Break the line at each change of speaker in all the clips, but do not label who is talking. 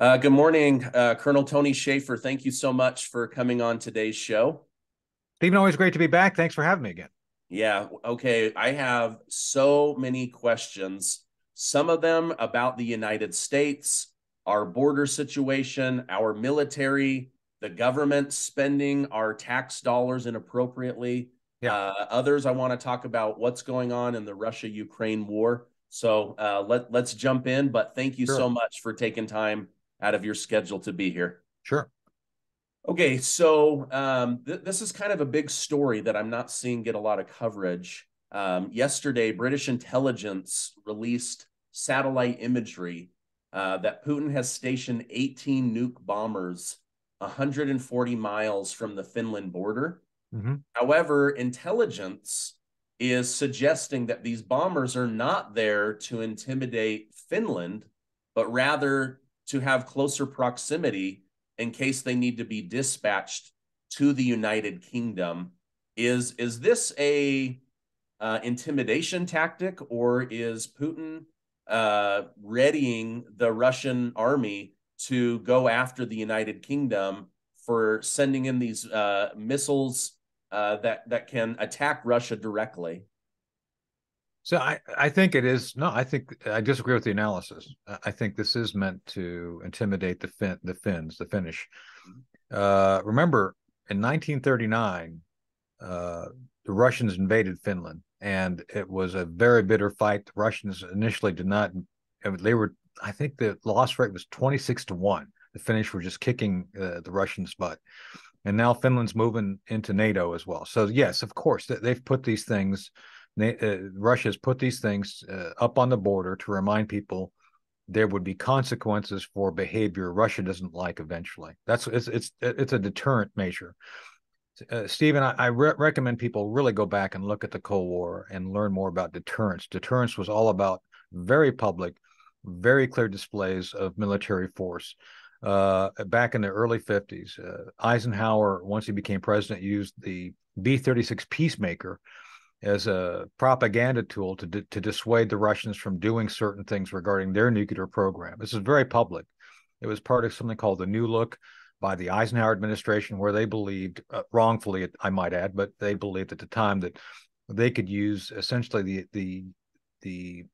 Uh, good morning, uh, Colonel Tony Shaffer. Thank you so much for coming on today's show.
Stephen, always great to be back. Thanks for having me again.
Yeah. Okay. I have so many questions, some of them about the United States, our border situation, our military, the government spending our tax dollars inappropriately. Yeah. Uh, others, I want to talk about what's going on in the Russia Ukraine war. So uh, let, let's jump in. But thank you sure. so much for taking time out of your schedule to be here.
Sure.
Okay, so um, th- this is kind of a big story that I'm not seeing get a lot of coverage. Um, yesterday, British intelligence released satellite imagery uh, that Putin has stationed 18 nuke bombers 140 miles from the Finland border. Mm-hmm. However, intelligence is suggesting that these bombers are not there to intimidate Finland, but rather to have closer proximity in case they need to be dispatched to the United Kingdom. Is is this a uh, intimidation tactic, or is Putin uh, readying the Russian army to go after the United Kingdom for sending in these uh, missiles uh, that that can attack Russia directly?
So I, I think it is no. I think I disagree with the analysis. I think this is meant to intimidate the fin, the Finns, the Finnish. Uh, remember, in 1939, uh, the Russians invaded Finland, and it was a very bitter fight. The Russians initially did not. They were. I think the loss rate was 26 to one. The Finnish were just kicking uh, the Russians' butt, and now Finland's moving into NATO as well. So yes, of course, they've put these things uh, Russia's put these things uh, up on the border to remind people there would be consequences for behavior Russia doesn't like eventually. That's it's it's it's a deterrent measure. Uh, Stephen, I, I re- recommend people really go back and look at the Cold War and learn more about deterrence. Deterrence was all about very public, very clear displays of military force. Uh, back in the early 50s, uh, Eisenhower, once he became president, used the B 36 Peacemaker as a propaganda tool to to dissuade the Russians from doing certain things regarding their nuclear program. This is very public. It was part of something called the New Look by the Eisenhower administration, where they believed, uh, wrongfully, I might add, but they believed at the time that they could use essentially the the the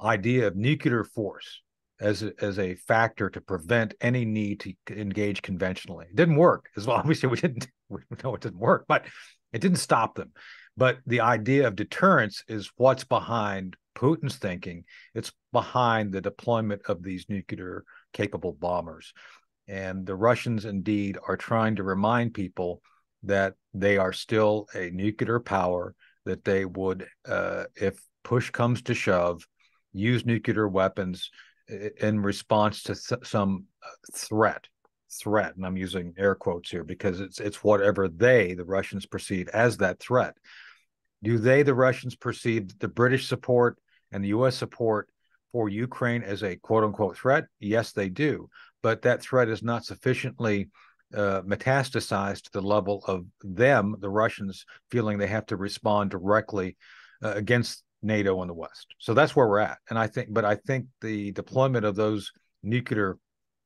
idea of nuclear force as a, as a factor to prevent any need to engage conventionally. It didn't work as well. Obviously, we didn't we know it didn't work, but it didn't stop them. But the idea of deterrence is what's behind Putin's thinking. It's behind the deployment of these nuclear capable bombers. And the Russians indeed are trying to remind people that they are still a nuclear power, that they would, uh, if push comes to shove, use nuclear weapons in response to th- some uh, threat threat and i'm using air quotes here because it's it's whatever they the russians perceive as that threat do they, the Russians, perceive the British support and the U.S. support for Ukraine as a quote unquote threat? Yes, they do. But that threat is not sufficiently uh, metastasized to the level of them, the Russians, feeling they have to respond directly uh, against NATO and the West. So that's where we're at. And I think, but I think the deployment of those nuclear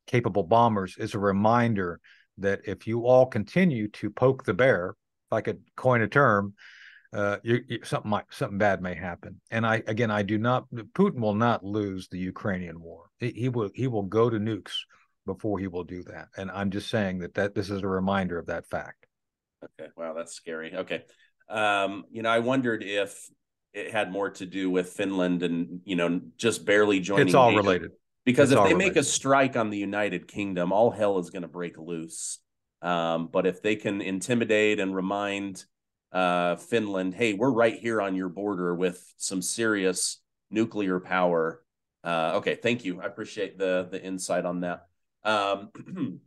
capable bombers is a reminder that if you all continue to poke the bear, if I could coin a term, uh, you, you, something might, something bad may happen. And I again, I do not. Putin will not lose the Ukrainian war. He, he, will he will go to nukes before he will do that. And I'm just saying that that this is a reminder of that fact.
Okay. Wow, that's scary. Okay. Um, you know, I wondered if it had more to do with Finland and you know just barely joining.
It's all NATO. related.
Because it's if they related. make a strike on the United Kingdom, all hell is going to break loose. Um, but if they can intimidate and remind uh, Finland, hey, we're right here on your border with some serious nuclear power. Uh, okay, thank you. I appreciate the the insight on that. Um,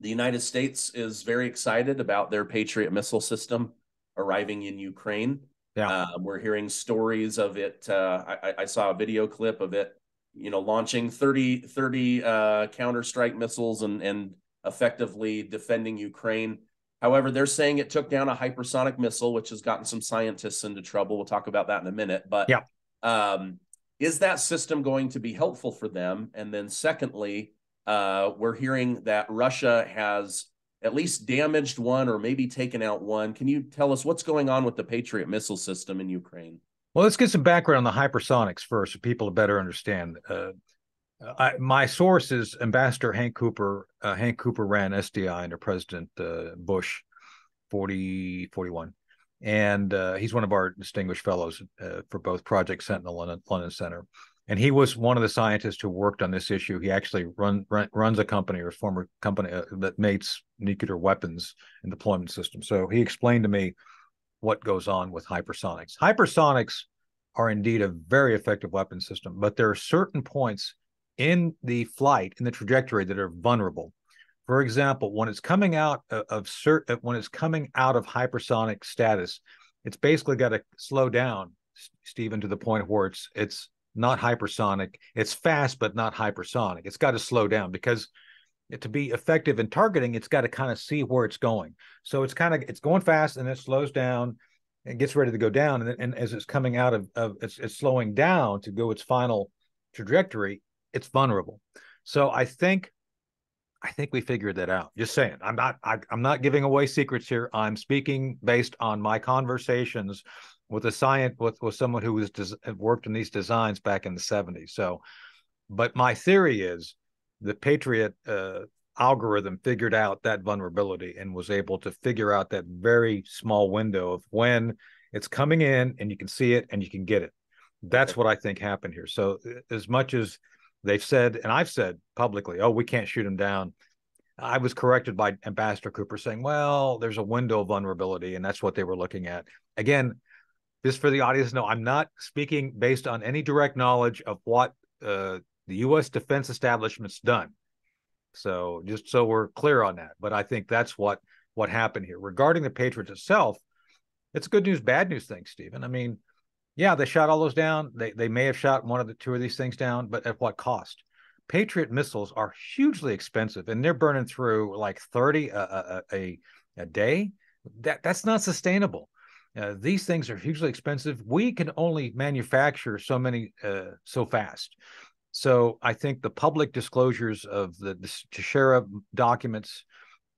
the United States is very excited about their Patriot missile system arriving in Ukraine. Yeah, uh, we're hearing stories of it. Uh, I, I, saw a video clip of it, you know, launching 30, 30 uh, counter strike missiles and and effectively defending Ukraine. However, they're saying it took down a hypersonic missile, which has gotten some scientists into trouble. We'll talk about that in a minute. But yeah. Um, is that system going to be helpful for them? And then, secondly, Uh, we're hearing that Russia has at least damaged one or maybe taken out one. Can you tell us what's going on with the Patriot missile system in Ukraine?
Well, let's get some background on the hypersonics first, so people better understand. Uh, I, my source is Ambassador Hank Cooper. Uh, Hank Cooper ran SDI under President uh, Bush, 40, 41. And uh, he's one of our distinguished fellows uh, for both Project Sentinel and London Center and he was one of the scientists who worked on this issue. He actually run, run runs a company or a former company uh, that makes nuclear weapons and deployment systems. So he explained to me what goes on with hypersonics. Hypersonics are indeed a very effective weapon system, but there are certain points in the flight in the trajectory that are vulnerable. For example, when it's coming out of, cert, uh, when it's coming out of hypersonic status, it's basically got to slow down, Stephen, to the point where it's it's not hypersonic. It's fast, but not hypersonic. It's got to slow down because to be effective in targeting, it's got to kind of see where it's going. So it's kind of it's going fast and it slows down and gets ready to go down. And, and as it's coming out of, of it's, it's slowing down to go its final trajectory, it's vulnerable. So I think I think we figured that out. Just saying, I'm not I, am not giving away secrets here. I'm speaking based on my conversations with a science with, with someone who was des- worked in these designs back in the 70s. So, but my theory is the Patriot uh, algorithm figured out that vulnerability and was able to figure out that very small window of when it's coming in and you can see it and you can get it. That's what I think happened here. So, as much as they've said, and I've said publicly, oh, we can't shoot him down. I was corrected by Ambassador Cooper saying, well, there's a window of vulnerability, and that's what they were looking at. Again, just for the audience know, I'm not speaking based on any direct knowledge of what uh, the U.S. defense establishment's done. So just so we're clear on that, but I think that's what what happened here regarding the Patriots itself. It's good news, bad news thing, Stephen. I mean, yeah, they shot all those down. They they may have shot one of the two of these things down, but at what cost? Patriot missiles are hugely expensive, and they're burning through like thirty a a, a, a day. That that's not sustainable. Uh, these things are hugely expensive. We can only manufacture so many uh, so fast. So I think the public disclosures of the, the Teixeira documents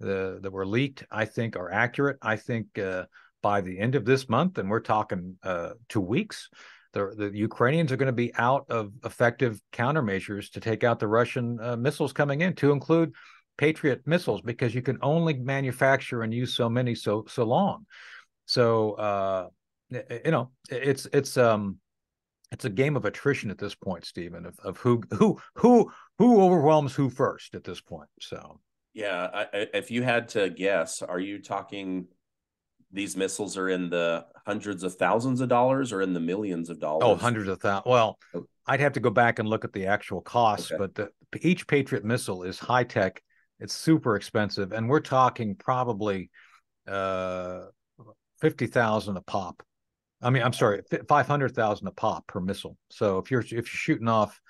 uh, that were leaked, I think, are accurate. I think uh, by the end of this month, and we're talking uh, two weeks, the, the Ukrainians are going to be out of effective countermeasures to take out the Russian uh, missiles coming in, to include Patriot missiles, because you can only manufacture and use so many so so long. So uh, you know, it's it's um it's a game of attrition at this point, Stephen, of, of who who who who overwhelms who first at this point. So
yeah, I, if you had to guess, are you talking these missiles are in the hundreds of thousands of dollars or in the millions of dollars?
Oh, hundreds of thousands. Well, oh. I'd have to go back and look at the actual costs, okay. but the, each Patriot missile is high tech. It's super expensive, and we're talking probably uh, fifty thousand a pop. I mean, I'm sorry, five hundred thousand a pop per missile. So if you're if you're shooting off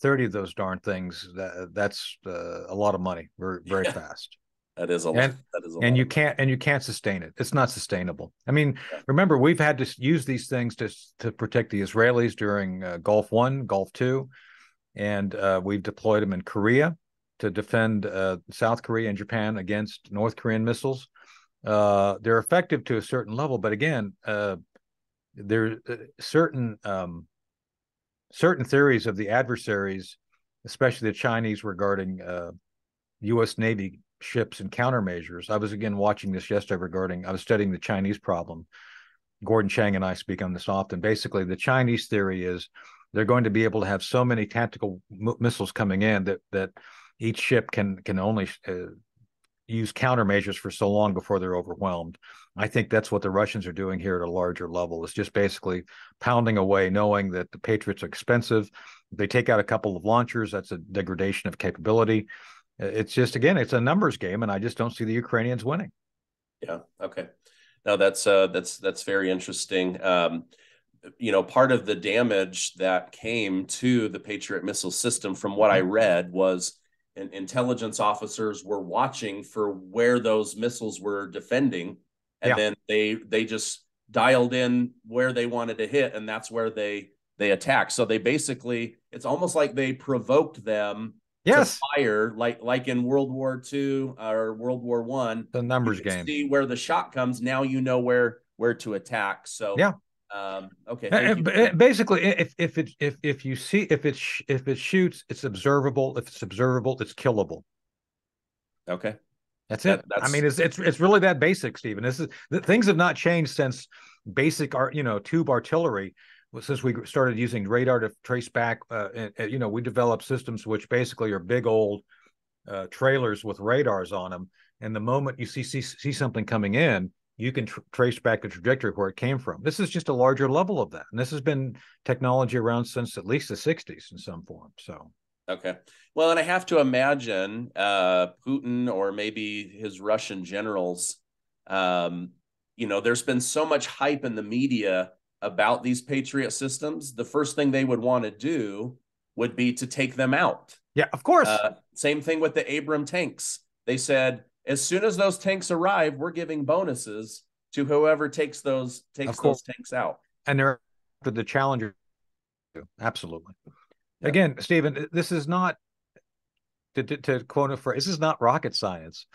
thirty of those darn things, that, that's uh, a lot of money very very yeah. fast.
That is a
lot.
And, that
is a and you can't and you can't sustain it. It's not sustainable. I mean, yeah. remember we've had to use these things to to protect the Israelis during uh, Gulf One, Gulf Two, and uh, we've deployed them in Korea to defend uh, South Korea and Japan against North Korean missiles uh, they're effective to a certain level, but again, uh, there are uh, certain um, certain theories of the adversaries, especially the Chinese, regarding uh, U.S. Navy ships and countermeasures. I was again watching this yesterday regarding. I was studying the Chinese problem. Gordon Chang and I speak on this often. Basically, the Chinese theory is they're going to be able to have so many tactical m- missiles coming in that that each ship can can only uh, use countermeasures for so long before they're overwhelmed. I think that's what the Russians are doing here at a larger level. It's just basically pounding away, knowing that the Patriots are expensive. They take out a couple of launchers. That's a degradation of capability. It's just again, it's a numbers game, and I just don't see the Ukrainians winning.
Yeah. Okay. No, that's uh, that's that's very interesting. Um, you know, part of the damage that came to the Patriot missile system, from what I mm-hmm. read, was and intelligence officers were watching for where those missiles were defending and yeah. then they they just dialed in where they wanted to hit and that's where they they attacked so they basically it's almost like they provoked them
yes.
fire, like like in World War II or World War One.
The numbers game.
See where the shot comes. Now you know where where to attack. So
yeah.
Um, okay.
Eh, eh, eh, basically, if if it if if you see if it sh- if it shoots, it's observable. If it's observable, it's killable.
Okay.
That's it. That, I mean, it's it's it's really that basic, Stephen. This is things have not changed since basic art, you know, tube artillery. Since we started using radar to trace back, uh, and, and, you know, we developed systems which basically are big old uh, trailers with radars on them. And the moment you see see, see something coming in, you can tr- trace back the trajectory where it came from. This is just a larger level of that, and this has been technology around since at least the '60s in some form. So
Okay. Well, and I have to imagine uh, Putin or maybe his Russian generals. Um, you know, there's been so much hype in the media about these Patriot systems. The first thing they would want to do would be to take them out.
Yeah, of course.
Uh, same thing with the Abrams tanks. They said as soon as those tanks arrive, we're giving bonuses to whoever takes those takes those tanks out.
And they're for the Challenger. Absolutely. Again, Stephen, this is not to, to, to quote a phrase. This is not rocket science.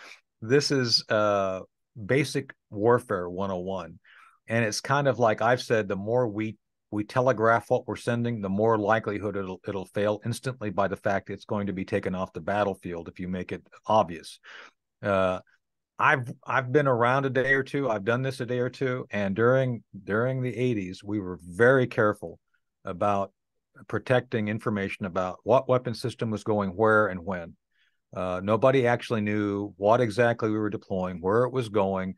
This is uh, basic warfare 101, and it's kind of like I've said. The more we we telegraph what we're sending, the more likelihood it'll it'll fail instantly by the fact it's going to be taken off the battlefield if you make it obvious. Uh, I've I've been around a day or two. I've done this a day or two, and during during the 80s, we were very careful about protecting information about what weapon system was going where and when. Uh, nobody actually knew what exactly we were deploying, where it was going.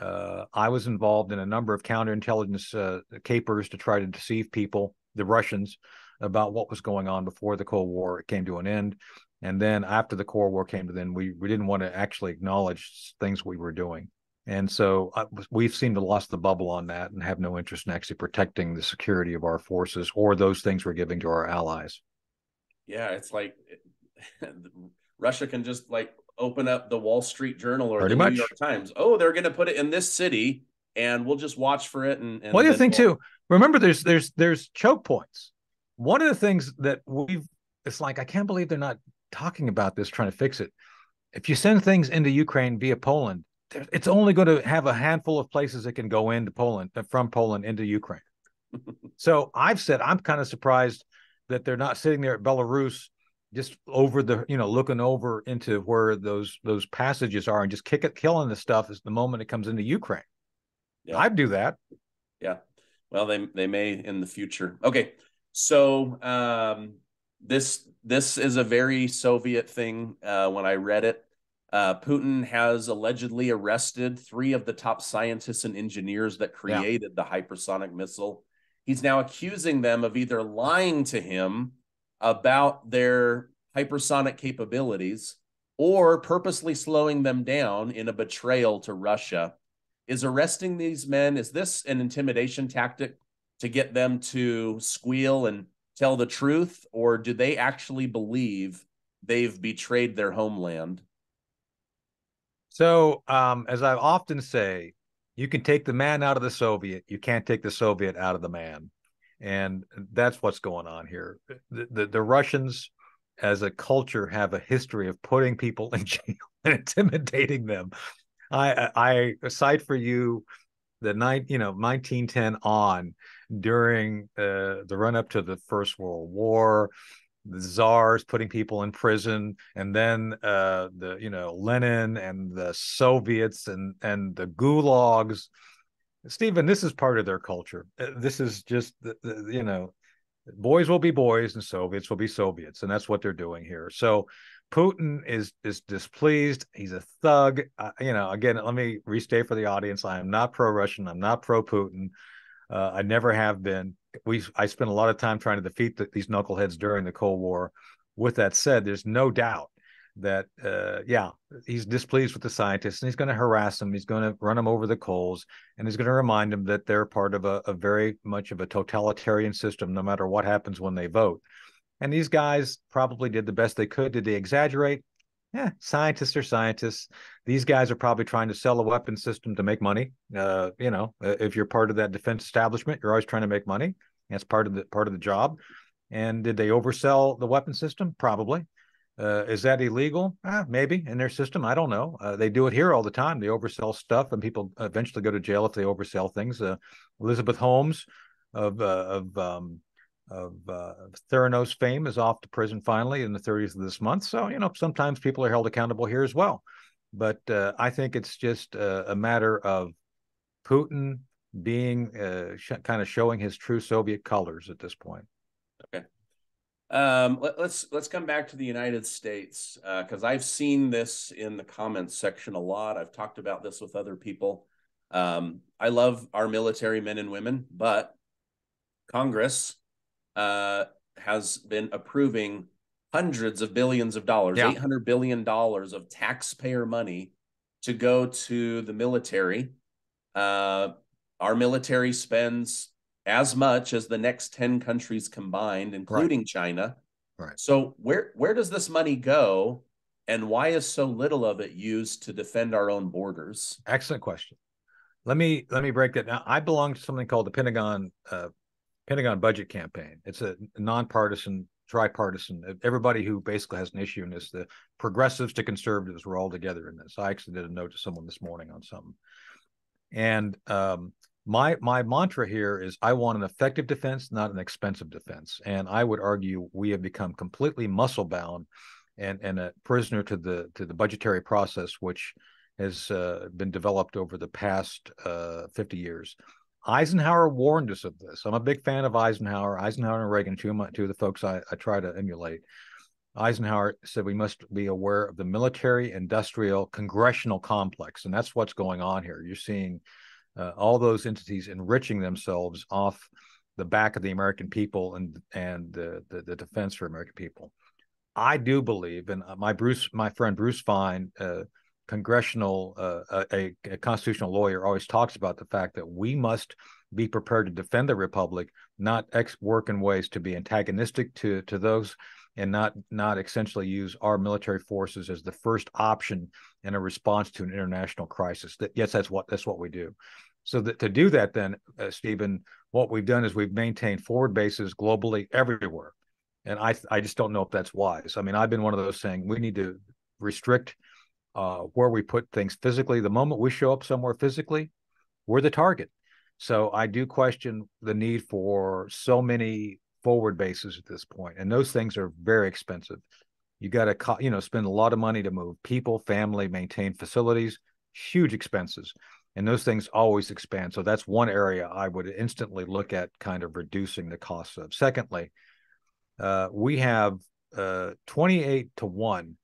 Uh, I was involved in a number of counterintelligence uh, capers to try to deceive people, the Russians, about what was going on before the Cold War came to an end. And then after the Cold War came to an end, we, we didn't want to actually acknowledge things we were doing. And so uh, we've seemed to lost the bubble on that and have no interest in actually protecting the security of our forces or those things we're giving to our allies.
Yeah, it's like Russia can just like open up the Wall Street Journal or
Pretty
the
much.
New York Times. Oh, they're going to put it in this city, and we'll just watch for it. And, and
well, the other thing
we'll...
too, remember there's there's there's choke points. One of the things that we've it's like I can't believe they're not talking about this, trying to fix it. If you send things into Ukraine via Poland, it's only going to have a handful of places that can go into Poland uh, from Poland into Ukraine. so I've said I'm kind of surprised that they're not sitting there at Belarus just over the you know looking over into where those those passages are and just kick it killing the stuff as the moment it comes into Ukraine. Yeah. I'd do that.
Yeah. Well, they they may in the future. Okay. So um this this is a very Soviet thing uh when I read it uh, Putin has allegedly arrested three of the top scientists and engineers that created yeah. the hypersonic missile. He's now accusing them of either lying to him about their hypersonic capabilities or purposely slowing them down in a betrayal to Russia. Is arresting these men, is this an intimidation tactic to get them to squeal and tell the truth? Or do they actually believe they've betrayed their homeland?
So, um, as I often say, you can take the man out of the Soviet, you can't take the Soviet out of the man, and that's what's going on here. The, the, the Russians, as a culture, have a history of putting people in jail and intimidating them. I, I cite for you the nine, you know, 1910 on during uh, the run up to the First World War, the czars putting people in prison and then uh, the you know lenin and the soviets and and the gulags stephen this is part of their culture. Uh, this is just you know boys will be boys and soviets will be soviets and that's what they're doing here. So putin is is displeased. He's a thug. Uh, you know again let me restate for the audience i am not pro-russian i'm not pro-putin. Uh, i never have been. We I spent a lot of time trying to defeat the, these knuckleheads during the Cold War. With that said, there's no doubt that uh, yeah, he's displeased with the scientists and he's going to harass them. He's going to run them over the coals, and he's going to remind them that they're part of a, a very much of a totalitarian system, no matter what happens when they vote. And these guys probably did the best they could. Did they exaggerate? yeah, scientists are scientists. These guys are probably trying to sell a weapon system to make money. Uh, you know, if you're part of that defense establishment, you're always trying to make money. That's part of the part of the job. And did they oversell the weapon system? Probably. Uh, is that illegal? Eh, maybe in their system. I don't know. Uh, they do it here all the time. They oversell stuff, and people eventually go to jail if they oversell things. Uh, Elizabeth Holmes of uh, of um, of uh, Theranos fame is off to prison finally in the 30th of this month. So you know sometimes people are held accountable here as well. But uh, I think it's just a matter of Putin being sh- kind of showing his true Soviet colors at this point.
Um, let, us let's, let's come back to the United States because uh, I've seen this in the comments section a lot. I've talked about this with other people. Um, I love our military men and women, but Congress uh, has been approving hundreds of billions of dollars, yeah. eight hundred billion dollars of taxpayer money to go to the military. Uh, our military spends as much as the next 10 countries combined, including right. China.
Right.
So where where does this money go and why is so little of it used to defend our own borders?
Excellent question. Let me let me break that down. I belong to something called the Pentagon uh, Pentagon Budget Campaign. It's a nonpartisan, tripartisan. Everybody who basically has an issue in this, the progressives to conservatives, we're all together in this. I actually did a note to someone this morning on something, and um, my my mantra here is I want an effective defense, not an expensive defense. And I would argue we have become completely muscle bound and and a prisoner to the to the budgetary process, which has uh, been developed over the past uh, 50 years. Eisenhower warned us of this. I'm a big fan of Eisenhower. Eisenhower and Reagan, two of, two of the folks I, I try to emulate. Eisenhower said we must be aware of the military industrial congressional complex. And that's what's going on here. You're seeing uh, all those entities enriching themselves off the back of the American people and and the, the, the defense for American people. I do believe, and my Bruce, my friend Bruce Fein, uh, congressional, uh, a, a, constitutional lawyer, always talks about the fact that we must be prepared to defend the republic, not ex- work in ways to be antagonistic to to those, and not not essentially use our military forces as the first option in a response to an international crisis. That yes, that's what that's what we do. So that to do that, then uh, Stephen, what we've done is we've maintained forward bases globally everywhere, and I I just don't know if that's wise. I mean, I've been one of those saying we need to restrict uh, where we put things physically. The moment we show up somewhere physically, we're the target. So I do question the need for so many forward bases at this point, and those things are very expensive. You got to you know spend a lot of money to move people, family, maintain facilities, huge expenses and those things always expand. So that's one area I would instantly look at kind of reducing the cost of. Secondly, uh, we have uh, 28 to 1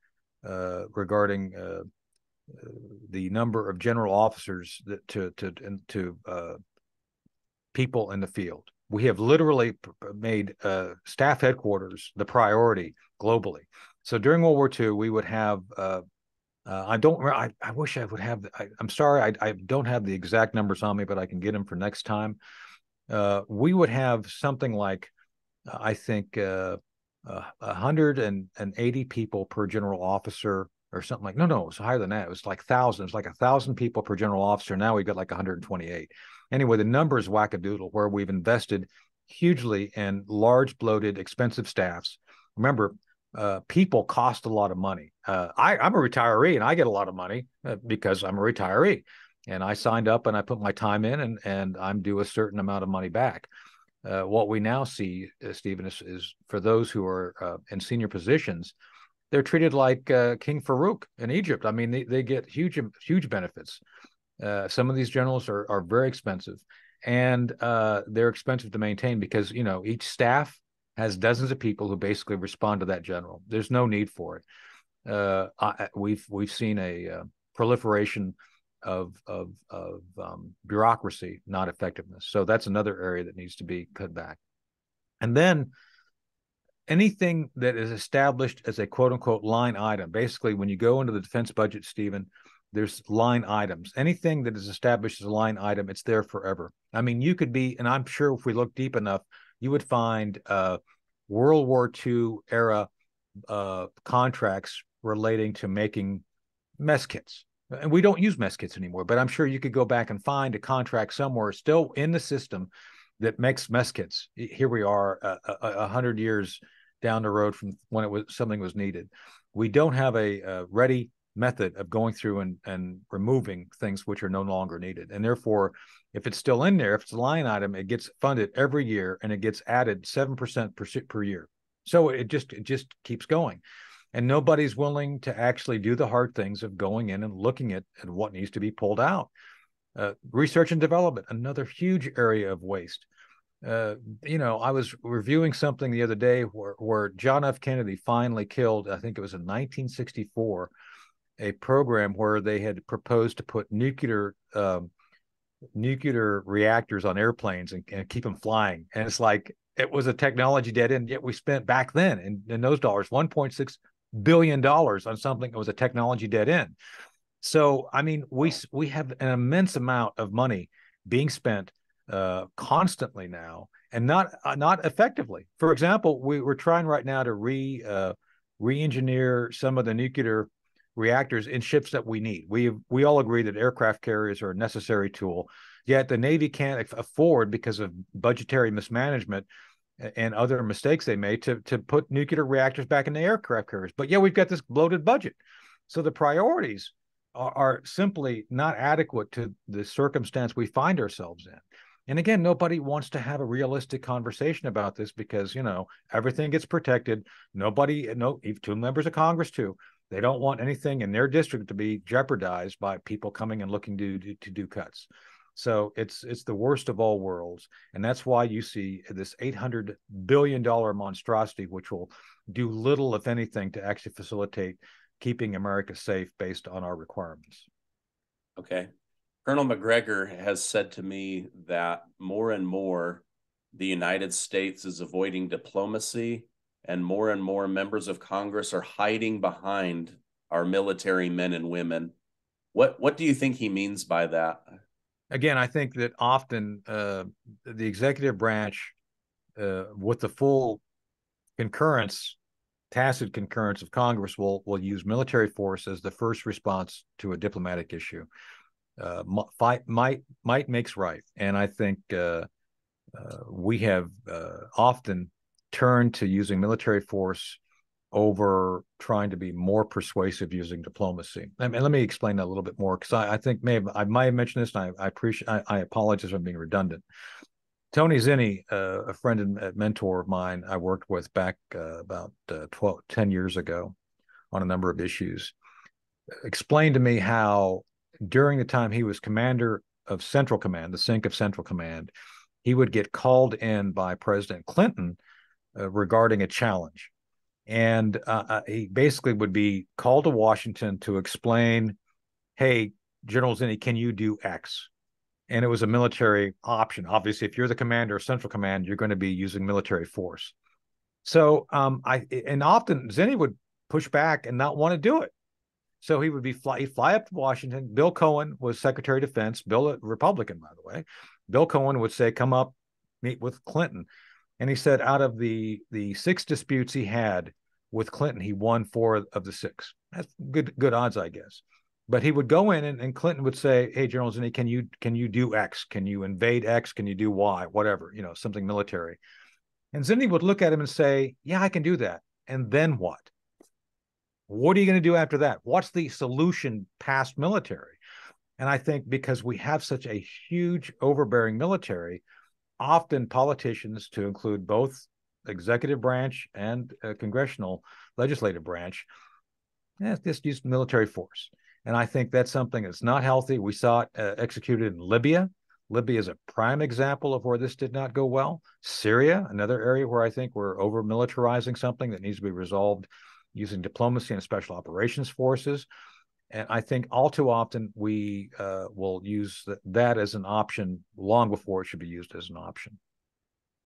uh, regarding uh, the number of general officers that to to to uh, people in the field. We have literally made uh, staff headquarters the priority globally. So during World War II, we would have uh, I don't. I, I wish I would have. I, am sorry, I, I don't have the exact numbers on me, but I can get them for next time. Uh, we would have something like, uh, I think, uh, uh, 180 people per general officer, or something like. No, no, it was higher than that. It was like thousands, like a thousand people per general officer. Now we've got like 128. Anyway, the number is wackadoodle. Where we've invested hugely in large, bloated, expensive staffs. Remember, uh, people cost a lot of money. Uh, I, am a retiree and I get a lot of money uh, because I'm a retiree, and I signed up and I put my time in, and and I'm due a certain amount of money back. Uh, what we now see, uh, Stephen, is, is, for those who are uh, in senior positions, they're treated like King Farouk in Egypt. I mean, they, they get huge huge benefits. some of these generals are are very expensive, and they're expensive to maintain because you know each staff has dozens of people who basically respond to that general. There's no need for it. Uh, I, we've we've seen a uh, proliferation of of of um, bureaucracy, not effectiveness. So that's another area that needs to be cut back. And then anything that is established as a quote unquote line item, basically, when you go into the defense budget, Stephen, there's line items. Anything that is established as a line item, it's there forever. I mean, you could be, and I'm sure if we look deep enough, you would find uh, World War II era uh, contracts relating to making mess kits. And we don't use mess kits anymore, but I'm sure you could go back and find a contract somewhere still in the system that makes mess kits. Here we are, uh, a, a hundred years down the road from when it was something was needed. we don't have a, a ready method of going through and, and removing things which are no longer needed. And therefore, if it's still in there, if it's a line item, it gets funded every year and it gets added 7% per, per year. So it just it just keeps going. And nobody's willing to actually do the hard things of going in and looking at, at what needs to be pulled out. Uh, research and development, another huge area of waste. Uh, you know, I was reviewing something the other day where, where John F. Kennedy finally killed, I think it was in 1964, a program where they had proposed to put nuclear um, nuclear reactors on airplanes and, and, keep them flying. And it's like it was a technology dead end. Yet we spent back then in, in those dollars 1.6 billion dollars on something that was a technology dead end. So I mean, we we have an immense amount of money being spent uh, constantly now, and not uh, not effectively. For example, we, we're trying right now to re uh, re-engineer some of the nuclear reactors in ships that we need. We we all agree that aircraft carriers are a necessary tool. Yet the Navy can't afford because of budgetary mismanagement and other mistakes they made to to put nuclear reactors back in the aircraft carriers. But yeah, we've got this bloated budget. So the priorities are, are simply not adequate to the circumstance we find ourselves in. And again, nobody wants to have a realistic conversation about this because, you know, everything gets protected. Nobody, no, even two members of Congress too, they don't want anything in their district to be jeopardized by people coming and looking to, to, to do cuts. So it's it's the worst of all worlds, and that's why you see this eight hundred billion dollar monstrosity, which will do little, if anything, to actually facilitate keeping America safe based on our requirements.
Okay, Colonel Macgregor has said to me that more and more the United States is avoiding diplomacy and more and more members of Congress are hiding behind our military men and women. What what do you think he means by that?
Again, I think that often uh, the executive branch, uh, with the full concurrence, tacit concurrence of Congress, will will use military force as the first response to a diplomatic issue. Uh, fight, might might makes right, and I think uh, uh, we have uh, often turn to using military force over trying to be more persuasive using diplomacy. Mean, let me explain that a little bit more because I, I, think may have, I might have mentioned this, and I, I appreciate. I, I, apologize for being redundant. Tony Zinni, uh, a friend and mentor of mine, I worked with back uh, about uh, 12, 10 years ago on a number of issues, explained to me how during the time he was commander of Central Command, the CINC of Central Command, he would get called in by President Clinton uh, regarding a challenge. And uh, uh, he basically would be called to Washington to explain, hey, General Zinni, can you do X? And it was a military option. Obviously, if you're the commander of Central Command, you're going to be using military force. So um, I and often Zinni would push back and not want to do it. So he would be fly, he'd fly up to Washington. Bill Cohen was Secretary of Defense. Bill, Republican, by the way. Bill Cohen would say, "Come up, meet with Clinton." And he said out of the the six disputes he had with Clinton, he won four of the six. That's good good odds, I guess. But he would go in and, and Clinton would say, "Hey, General Zinni, can you can you do X? Can you invade X? Can you do Y? Whatever, you know, something military." And Zinni would look at him and say, "Yeah, I can do that." And then what? What are you going to do after that? What's the solution past military? And I think because we have such a huge overbearing military, often politicians, to include both executive branch and uh, congressional legislative branch, yeah, just use military force. And I think that's something that's not healthy. We saw it uh, executed in Libya. Libya is a prime example of where this did not go well. Syria, another area where I think we're over militarizing something that needs to be resolved using diplomacy and special operations forces. And I think all too often we uh, will use th- that as an option long before it should be used as an option.